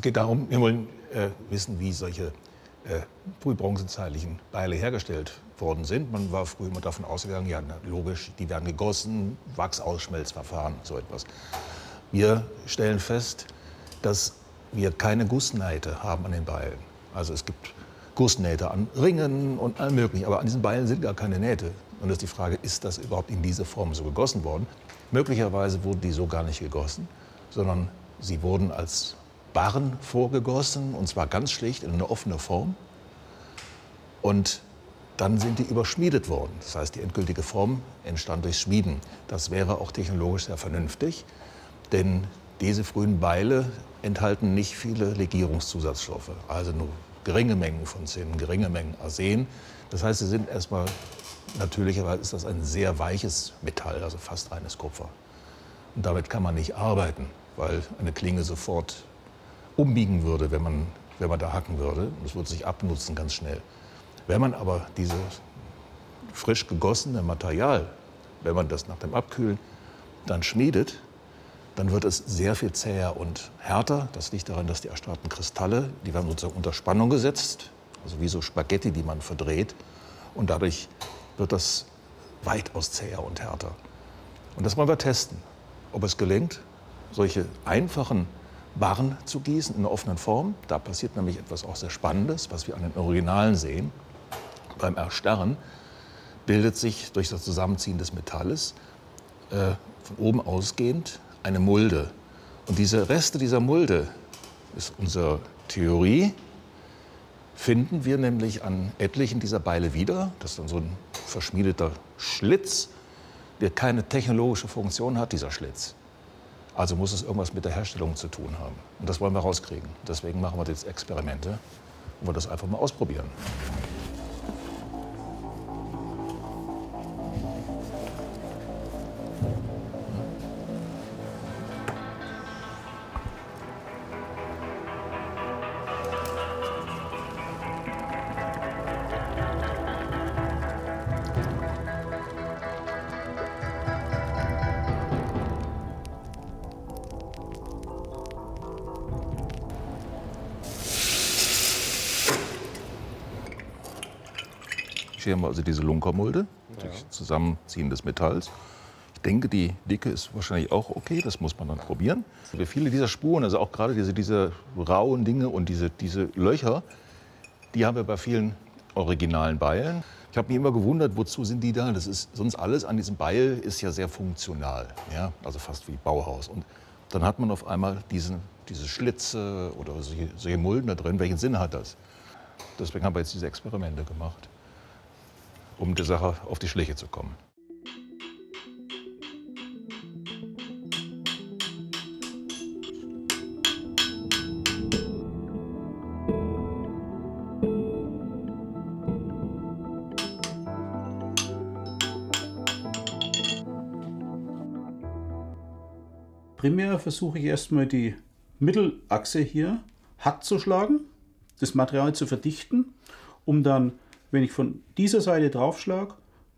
Es geht darum, wir wollen äh, wissen, wie solche äh, frühbronzezeitlichen Beile hergestellt worden sind. Man war früher immer davon ausgegangen, ja, logisch, die werden gegossen, Wachsausschmelzverfahren, so etwas. Wir stellen fest, dass wir keine Gussnähte haben an den Beilen. Also es gibt Gussnähte an Ringen und allem möglichen, aber an diesen Beilen sind gar keine Nähte. Und das ist die Frage, ist das überhaupt in dieser Form so gegossen worden? Möglicherweise wurden die so gar nicht gegossen, sondern sie wurden als Barren vorgegossen, und zwar ganz schlicht in eine offene Form. Und dann sind die überschmiedet worden. Das heißt, die endgültige Form entstand durch Schmieden. Das wäre auch technologisch sehr vernünftig, denn diese frühen Beile enthalten nicht viele Legierungszusatzstoffe, also nur geringe Mengen von Zinn, geringe Mengen Arsen. Das heißt, sie sind erstmal, natürlicherweise ist das ein sehr weiches Metall, also fast reines Kupfer. Und damit kann man nicht arbeiten, weil eine Klinge sofort umbiegen würde, wenn man, wenn man da hacken würde. Das würde sich abnutzen ganz schnell. Wenn man aber dieses frisch gegossene Material, wenn man das nach dem Abkühlen dann schmiedet, dann wird es sehr viel zäher und härter. Das liegt daran, dass die erstarrten Kristalle, die werden sozusagen unter Spannung gesetzt, also wie so Spaghetti, die man verdreht. Und dadurch wird das weitaus zäher und härter. Und das wollen wir testen, ob es gelingt, solche einfachen Barren zu gießen in einer offenen Form. Da passiert nämlich etwas auch sehr Spannendes, was wir an den Originalen sehen. Beim Erstarren bildet sich durch das Zusammenziehen des Metalles äh, von oben ausgehend eine Mulde. Und diese Reste dieser Mulde ist unsere Theorie, finden wir nämlich an etlichen dieser Beile wieder. Das ist dann so ein verschmiedeter Schlitz, der keine technologische Funktion hat, dieser Schlitz. Also muss es irgendwas mit der Herstellung zu tun haben. Und das wollen wir rauskriegen. Deswegen machen wir jetzt Experimente, wo wir das einfach mal ausprobieren. Hier haben wir also diese Lunkermulde durch Zusammenziehen des Metalls. Ich denke, die Dicke ist wahrscheinlich auch okay, das muss man dann probieren. Für viele dieser Spuren, also auch gerade diese, diese rauen Dinge und diese, diese Löcher, die haben wir bei vielen originalen Beilen. Ich habe mich immer gewundert, wozu sind die da? Das ist sonst alles an diesem Beil ist ja sehr funktional, ja? also fast wie Bauhaus. Und dann hat man auf einmal diesen, diese Schlitze oder solche, solche Mulden da drin. Welchen Sinn hat das? Deswegen haben wir jetzt diese Experimente gemacht um der Sache auf die Schliche zu kommen. Primär versuche ich erstmal die Mittelachse hier hart zu schlagen, das Material zu verdichten, um dann wenn ich von dieser Seite draufschlage,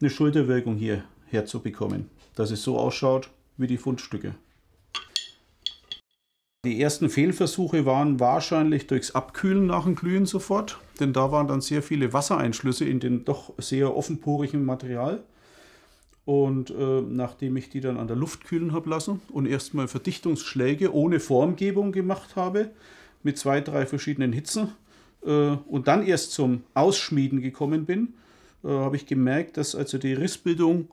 eine Schulterwirkung hier herzubekommen, dass es so ausschaut wie die Fundstücke. Die ersten Fehlversuche waren wahrscheinlich durchs Abkühlen nach dem Glühen sofort, denn da waren dann sehr viele Wassereinschlüsse in dem doch sehr offenporigen Material. Und äh, nachdem ich die dann an der Luft kühlen habe lassen und erstmal Verdichtungsschläge ohne Formgebung gemacht habe, mit zwei, drei verschiedenen Hitzen, und dann erst zum Ausschmieden gekommen bin, äh, habe ich gemerkt, dass also die Rissbildung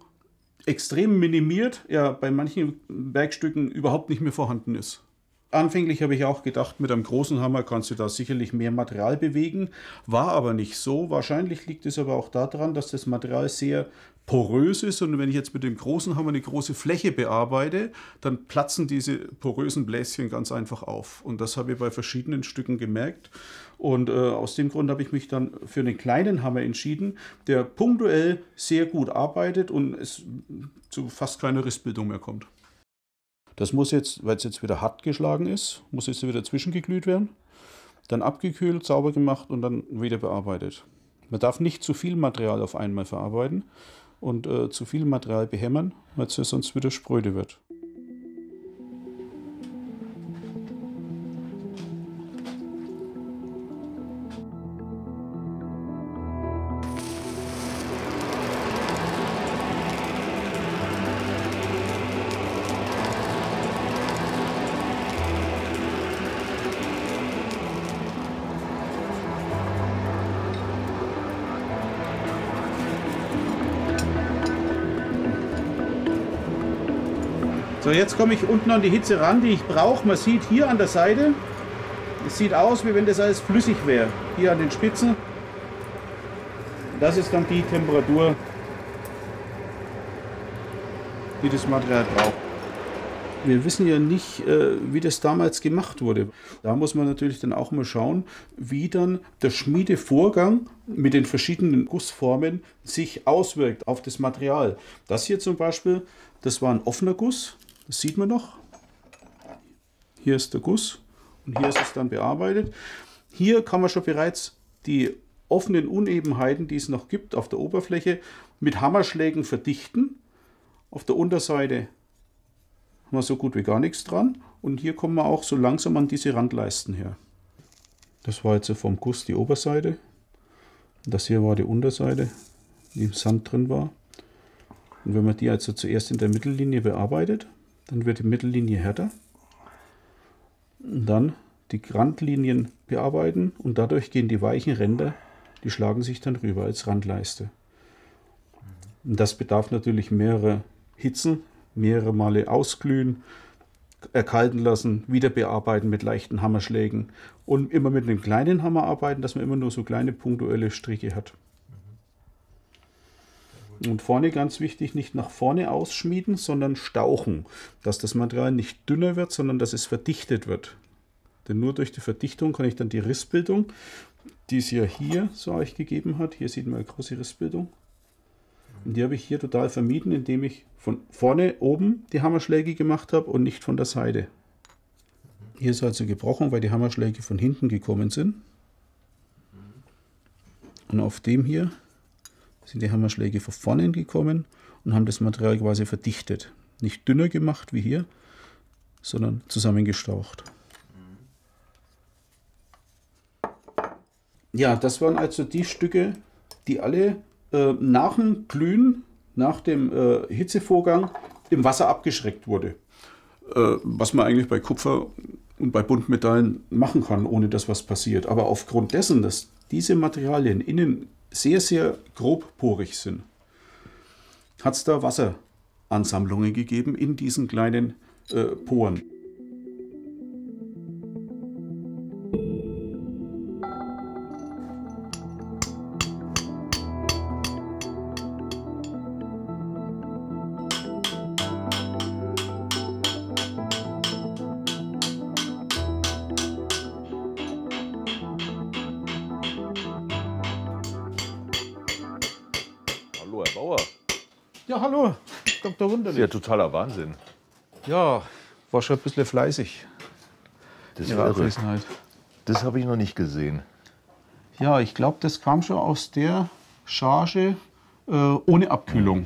extrem minimiert, ja bei manchen Werkstücken überhaupt nicht mehr vorhanden ist. Anfänglich habe ich auch gedacht, mit einem großen Hammer kannst du da sicherlich mehr Material bewegen, war aber nicht so. Wahrscheinlich liegt es aber auch daran, dass das Material sehr porös ist und wenn ich jetzt mit dem großen Hammer eine große Fläche bearbeite, dann platzen diese porösen Bläschen ganz einfach auf. Und das habe ich bei verschiedenen Stücken gemerkt. Und äh, aus dem Grund habe ich mich dann für einen kleinen Hammer entschieden, der punktuell sehr gut arbeitet und es zu fast keiner Rissbildung mehr kommt. Das muss jetzt, weil es jetzt wieder hart geschlagen ist, muss jetzt wieder zwischengeglüht werden, dann abgekühlt, sauber gemacht und dann wieder bearbeitet. Man darf nicht zu viel Material auf einmal verarbeiten, und äh, zu viel Material behämmern, weil es ja sonst wieder spröde wird. So, jetzt komme ich unten an die Hitze ran, die ich brauche. Man sieht hier an der Seite, es sieht aus, wie wenn das alles flüssig wäre. Hier an den Spitzen. Das ist dann die Temperatur, die das Material braucht. Wir wissen ja nicht, äh, wie das damals gemacht wurde. Da muss man natürlich dann auch mal schauen, wie dann der Schmiedevorgang mit den verschiedenen Gussformen sich auswirkt auf das Material. Das hier zum Beispiel, das war ein offener Guss, das sieht man noch. Hier ist der Guss und hier ist es dann bearbeitet. Hier kann man schon bereits die offenen Unebenheiten, die es noch gibt auf der Oberfläche, mit Hammerschlägen verdichten. Auf der Unterseite haben wir so gut wie gar nichts dran. Und hier kommen wir auch so langsam an diese Randleisten her. Das war jetzt vom Guss die Oberseite. Das hier war die Unterseite, die im Sand drin war. Und wenn man die also zuerst in der Mittellinie bearbeitet, dann wird die Mittellinie härter. Und dann die Randlinien bearbeiten und dadurch gehen die weichen Ränder, die schlagen sich dann rüber als Randleiste. Und das bedarf natürlich mehrerer Hitzen, mehrere Male ausglühen, erkalten lassen, wieder bearbeiten mit leichten Hammerschlägen und immer mit einem kleinen Hammer arbeiten, dass man immer nur so kleine punktuelle Striche hat. Und vorne ganz wichtig, nicht nach vorne ausschmieden, sondern stauchen, dass das Material nicht dünner wird, sondern dass es verdichtet wird. Denn nur durch die Verdichtung kann ich dann die Rissbildung, die es ja hier so euch gegeben hat, hier sieht man eine große Rissbildung, und die habe ich hier total vermieden, indem ich von vorne oben die Hammerschläge gemacht habe und nicht von der Seite. Hier ist also gebrochen, weil die Hammerschläge von hinten gekommen sind. Und auf dem hier sind die Hammerschläge von vorne gekommen und haben das Material quasi verdichtet. Nicht dünner gemacht wie hier, sondern zusammengestaucht. Ja, das waren also die Stücke, die alle äh, nach dem Glühen, nach dem äh, Hitzevorgang im Wasser abgeschreckt wurde. Äh, was man eigentlich bei Kupfer und bei Buntmetallen machen kann, ohne dass was passiert. Aber aufgrund dessen, dass diese Materialien innen sehr, sehr grobporig sind, hat es da Wasseransammlungen gegeben in diesen kleinen äh, Poren. Ja, hallo, Dr. Das ist Wunderlich. ja totaler Wahnsinn. Ja, war schon ein bisschen fleißig, Das, ist. Abwesenheit. das habe ich noch nicht gesehen. Ja, ich glaube, das kam schon aus der Charge äh, ohne Abkühlung.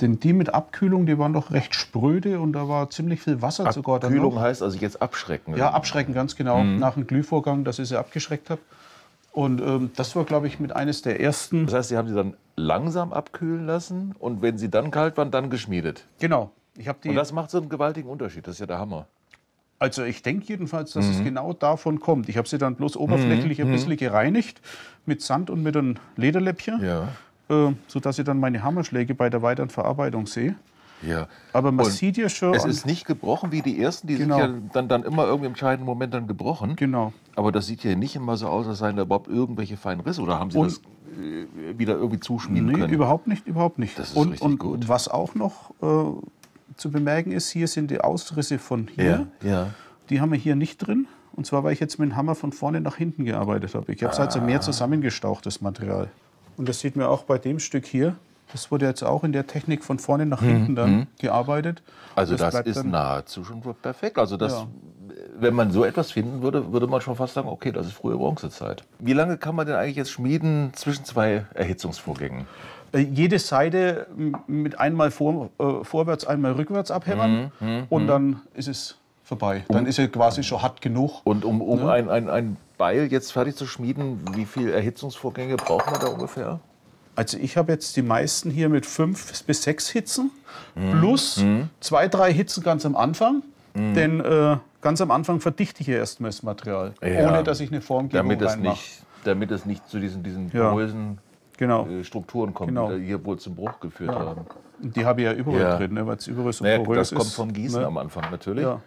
Denn die mit Abkühlung, die waren doch recht spröde und da war ziemlich viel Wasser sogar dann Kühlung noch. heißt also jetzt abschrecken. Ja, abschrecken, ganz genau. Nach dem Glühvorgang, dass ich sie abgeschreckt habe. Und ähm, das war, glaube ich, mit eines der ersten. Das heißt, Sie haben sie dann langsam abkühlen lassen und wenn sie dann kalt waren, dann geschmiedet. Genau. Ich habe die. Und das macht so einen gewaltigen Unterschied. Das ist ja der Hammer. Also ich denke jedenfalls, dass es genau davon kommt. Ich habe sie dann bloß oberflächlich ein bisschen gereinigt mit Sand und mit einem Lederläppchen, Ja. äh, sodass ich dann meine Hammerschläge bei der weiteren Verarbeitung sehe. Ja. Aber man Und sieht ja schon. Es ist nicht gebrochen wie die ersten, die Genau. sind ja dann, dann immer irgendwie im entscheidenden Moment dann gebrochen. Genau. Aber das sieht ja nicht immer so aus, als seien da überhaupt irgendwelche feinen Risse. Oder haben Sie Und- das äh, wieder irgendwie zuschmieden Nee, können? überhaupt nicht, überhaupt nicht. Das ist und richtig und gut. was auch noch äh, zu bemerken ist, hier sind die Ausrisse von hier. Ja, ja. Die haben wir hier nicht drin. Und zwar, weil ich jetzt mit dem Hammer von vorne nach hinten gearbeitet habe. Ich habe es also Ah. mehr zusammengestaucht, das Material. Und das sieht man auch bei dem Stück hier. Das wurde jetzt auch in der Technik von vorne nach hinten dann gearbeitet. Mhm, Also das, bleibt ist nahezu schon perfekt. Also das, Ja. wenn man so etwas finden würde, würde man schon fast sagen, okay, das ist frühe Bronzezeit. Wie lange kann man denn eigentlich jetzt schmieden zwischen zwei Erhitzungsvorgängen? Äh, jede Seite mit einmal vor, äh, vorwärts, einmal rückwärts abhämmern und dann ist es vorbei. Dann ist er quasi schon hart genug. Und um, um ein, ein, ein Beil jetzt fertig zu schmieden, wie viele Erhitzungsvorgänge braucht man da ungefähr? Also ich habe jetzt die meisten hier mit fünf bis sechs Hitzen plus zwei, drei Hitzen ganz am Anfang. Denn äh, ganz am Anfang verdichte ich ja erstmal das Material, Ja. ohne dass ich eine Formgebung Damit reinmache. nicht, damit es nicht zu diesen, diesen Ja. porösen Genau. äh, Strukturen kommen, Genau. die hier wohl zum Bruch geführt haben. Und die habe ich ja überall Ja. drin, ne, weil es überall so Naja, porös das kommt ist. vom Gießen ne? am Anfang natürlich, Ja.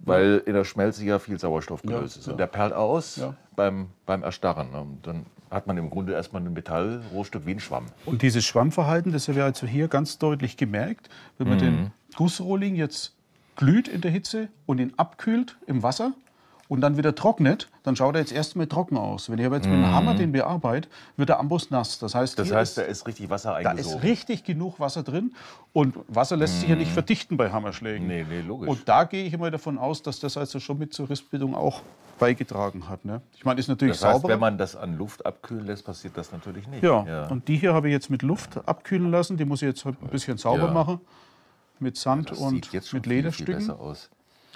weil in der Schmelze ja viel Sauerstoff gelöst Ja, ist. ja. Und der perlt aus Ja. beim, beim Erstarren. Und dann hat man im Grunde erstmal ein Metallrohstück wie ein Schwamm. Und dieses Schwammverhalten, das haben wir also hier ganz deutlich gemerkt. Wenn man Mhm. den Gussrohling jetzt glüht in der Hitze und ihn abkühlt im Wasser und dann wieder trocknet, dann schaut er jetzt erstmal trocken aus. Wenn ich aber jetzt mit dem Hammer den bearbeite, wird der Amboss nass. Das heißt, Mhm. Das heißt, ist, da ist richtig Wasser da eingesogen. ist richtig genug Wasser drin und Wasser lässt sich ja nicht verdichten bei Hammerschlägen. Mhm. Nee, nee, logisch. Und da gehe ich immer davon aus, dass das also schon mit zur Rissbildung auch beigetragen hat. Ne? Ich meine, ist natürlich das heißt, sauberer. wenn man das an Luft abkühlen lässt, passiert das natürlich nicht. Ja, und die hier habe ich jetzt mit Luft abkühlen lassen. Die muss ich jetzt halt ein bisschen sauber Ja. machen. Mit Sand das und mit viel, viel Lederstücken. besser aus.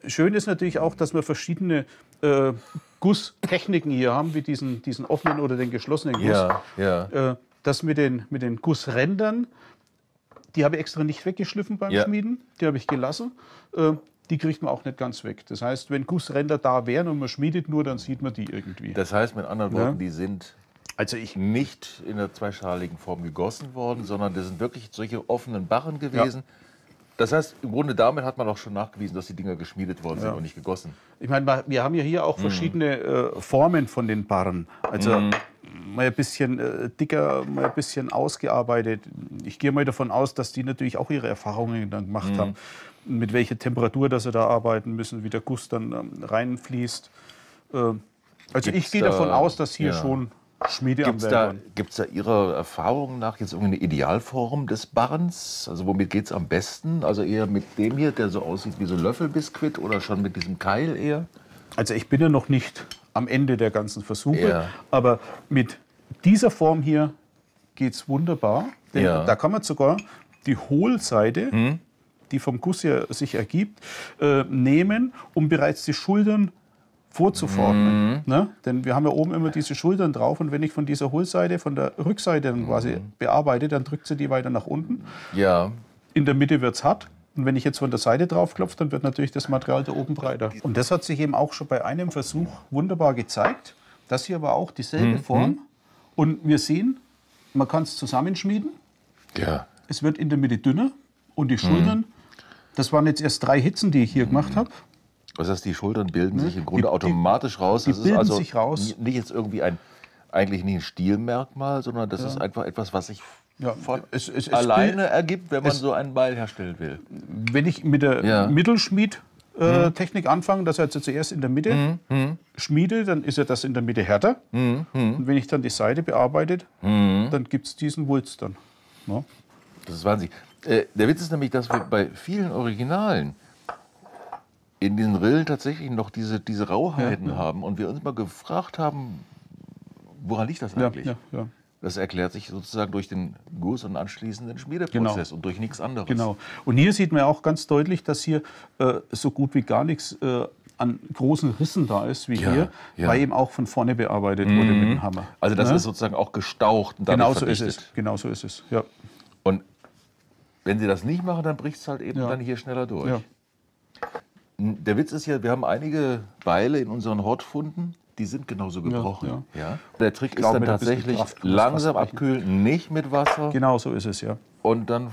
Schön ist natürlich auch, dass wir verschiedene äh, Gusstechniken hier haben, wie diesen, diesen offenen oder den geschlossenen Guss. Ja, ja. Äh, das mit den, mit den Gussrändern, die habe ich extra nicht weggeschliffen beim Ja. Schmieden. Die habe ich gelassen. Äh, die kriegt man auch nicht ganz weg. Das heißt, wenn Gussränder da wären und man schmiedet nur, dann sieht man die irgendwie. Das heißt mit anderen Worten, die sind also ich nicht in der zweischaligen Form gegossen worden, sondern das sind wirklich solche offenen Barren gewesen. Das heißt, im Grunde damit hat man auch schon nachgewiesen, dass die Dinger geschmiedet worden sind und nicht gegossen. Ich meine, wir haben ja hier auch verschiedene äh, Formen von den Barren. Also mal ein bisschen äh, dicker, mal ein bisschen ausgearbeitet. Ich gehe mal davon aus, dass die natürlich auch ihre Erfahrungen dann gemacht haben, mit welcher Temperatur dass sie da arbeiten müssen, wie der Guss dann ähm, reinfließt. Äh, also Gibt's ich gehe da- davon aus, dass hier ja. schon Schmiede Gibt es am da, gibt's Ihrer Erfahrung nach jetzt irgendeine Idealform des Barrens? Also womit geht es am besten? Also eher mit dem hier, der so aussieht wie so ein Löffelbiskuit oder schon mit diesem Keil eher? Also ich bin ja noch nicht am Ende der ganzen Versuche, Ja. aber mit dieser Form hier geht es wunderbar. Ja. da kann man sogar die Hohlseite, die vom Guss her sich ergibt, äh, nehmen, um bereits die Schultern vorzuformen. Ne? Denn wir haben ja oben immer diese Schultern drauf und wenn ich von dieser Hohlseite, von der Rückseite dann quasi bearbeite, dann drückt sie die weiter nach unten. Ja. In der Mitte wird es hart. Und wenn ich jetzt von der Seite drauf klopfe, dann wird natürlich das Material da oben breiter. Und das hat sich eben auch schon bei einem Versuch wunderbar gezeigt. Das hier war auch dieselbe Form. Und wir sehen, man kann es zusammenschmieden. Ja. Es wird in der Mitte dünner. Und die Schultern, das waren jetzt erst drei Hitzen, die ich hier gemacht habe. Das heißt, die Schultern bilden sich im Grunde Die- die- automatisch raus. die Das ist bilden also sich raus. nicht jetzt irgendwie ein, eigentlich nicht ein Stilmerkmal, sondern das ist einfach etwas, was sich Ja, es- es- es alleine ergibt, wenn man es- so einen Beil herstellen will. Wenn ich mit der Ja. Mittelschmied-Technik anfange, dass er also zuerst in der Mitte schmiede, dann ist ja das in der Mitte härter. Und wenn ich dann die Seite bearbeite, dann gibt es diesen Wulst dann. Ja. Das ist Wahnsinn. Äh, der Witz ist nämlich, dass wir bei vielen Originalen in diesen Rillen tatsächlich noch diese, diese Rauheiten haben und wir uns mal gefragt haben, woran liegt das Ja, eigentlich? ja, ja. Das erklärt sich sozusagen durch den Guss und anschließenden Schmiedeprozess und durch nichts anderes. Genau. Und hier sieht man ja auch ganz deutlich, dass hier äh, so gut wie gar nichts äh, an großen Rissen da ist wie Ja, hier, ja. Mhm. weil eben auch von vorne bearbeitet wurde mit dem Hammer. Also das Ne? ist sozusagen auch gestaucht und genau so ist es. Genau so ist es. Ja. Und wenn sie das nicht machen, dann bricht es halt eben Ja. dann hier schneller durch. Ja. Der Witz ist ja, wir haben einige Beile in unseren Hortfunden, die sind genauso gebrochen. Ja, Der Trick ist glaube, dann tatsächlich langsam abkühlen, nicht mit Wasser Genau so ist es, ja. und dann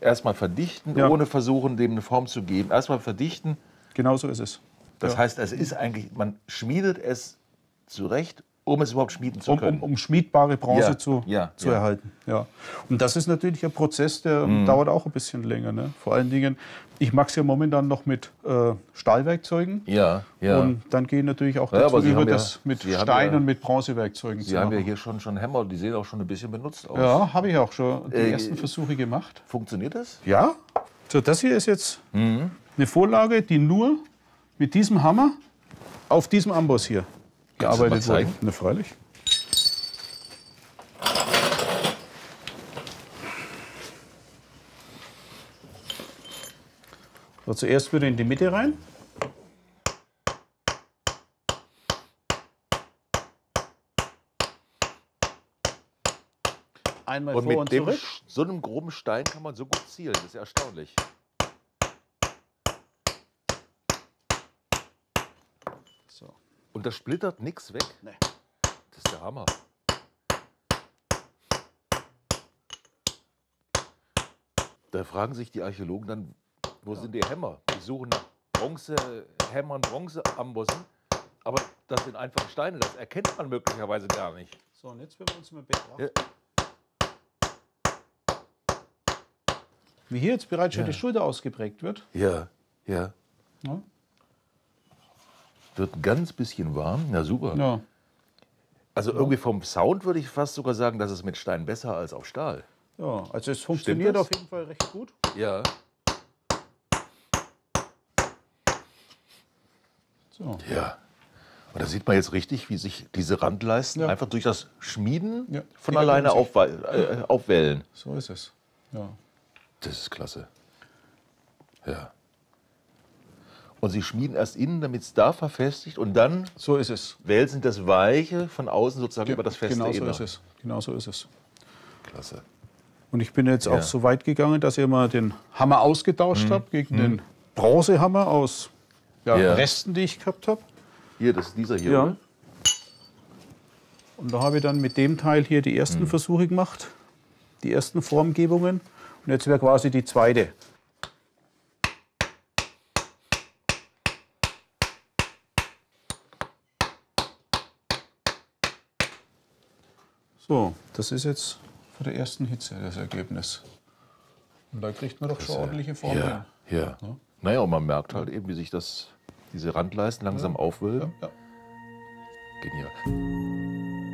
erstmal verdichten, Ja. ohne versuchen, dem eine Form zu geben. Erstmal verdichten. Genau so ist es. Das Ja. heißt, es ist eigentlich, man schmiedet es zurecht, um es überhaupt schmieden zu um, können. um, um schmiedbare Bronze Ja, zu, ja, zu ja. erhalten. Ja. Und das ist natürlich ein Prozess, der Mhm. dauert auch ein bisschen länger. Ne? Vor allen Dingen, ich mache es ja momentan noch mit äh, Stahlwerkzeugen. ja, ja. Und dann gehen natürlich auch dazu über, das mit Sie Stein und mit Bronzewerkzeugen Sie zu haben ja hier schon, schon Hämmer, die sehen auch schon ein bisschen benutzt aus. ja, habe ich auch schon die Äh, ersten Versuche gemacht. Funktioniert das? Ja. So, das hier ist jetzt Mhm. eine Vorlage, die nur mit diesem Hammer auf diesem Amboss hier gearbeitet wurde. Ne, freilich. So, zuerst wieder in die Mitte rein. Einmal Und vor mit und dem, zurück. so einem groben Stein kann man so gut zielen. Das ist ja erstaunlich. So. Und das splittert nichts weg. Nee. Das ist der Hammer. Da fragen sich die Archäologen dann, wo ja. sind die Hämmer? Die suchen nach Bronzehämmern, Bronzeambossen. Aber das sind einfach Steine, das erkennt man möglicherweise gar nicht. So, und jetzt werden wir uns mal betrachten. Ja. Wie hier jetzt bereits schon die Schulter ausgeprägt wird. Ja, ja. ja. Wird ein ganz bisschen warm. Na super. Ja. Also irgendwie vom Sound würde ich fast sogar sagen, dass es mit Stein besser als auf Stahl. ja, also es funktioniert auf jeden Fall recht gut. Ja. So. Ja. Und da sieht man jetzt richtig, wie sich diese Randleisten Ja. einfach durch das Schmieden Ja. von Die alleine aufwe- äh, aufwellen. So ist es. Ja. Das ist klasse. Ja. Und sie schmieden erst innen, damit es da verfestigt und dann So ist es. wälzen das Weiche von außen sozusagen über das feste genau so ist es. Genau so ist es. Klasse. Und ich bin jetzt Ja. auch so weit gegangen, dass ich mal den Hammer ausgetauscht habe gegen den Bronzehammer aus ja, Ja. Resten, die ich gehabt habe. Hier, das ist dieser hier. Ja. oder? Und da habe ich dann mit dem Teil hier die ersten Versuche gemacht, die ersten Formgebungen. Und jetzt wäre quasi die zweite. So, das ist jetzt von der ersten Hitze das Ergebnis. Und da kriegt man doch schon ordentliche Formen. Ja, ja. Naja, und man merkt halt eben, wie sich das, diese Randleisten langsam aufwölben. Ja. Genial.